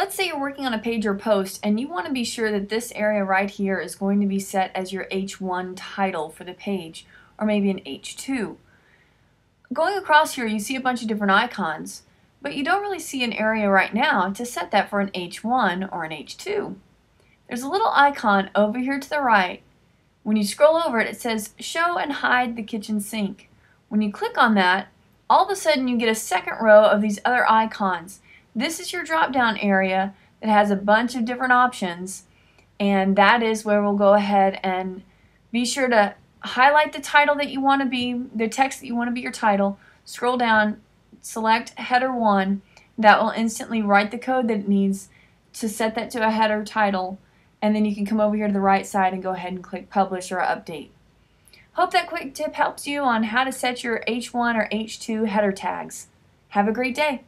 Let's say you're working on a page or post and you want to be sure that this area right here is going to be set as your H1 title for the page or maybe an H2. Going across here you see a bunch of different icons but you don't really see an area right now to set that for an H1 or an H2. There's a little icon over here to the right. When you scroll over it, it says show and hide the kitchen sink. When you click on that, all of a sudden you get a second row of these other icons. This is your drop down area that has a bunch of different options and that is where we'll go ahead and be sure to highlight the title that you want to be, the text that you want to be your title, scroll down, select header 1, that will instantly write the code that it needs to set that to a header title and then you can come over here to the right side and go ahead and click publish or update. Hope that quick tip helps you on how to set your H1 or H2 header tags. Have a great day.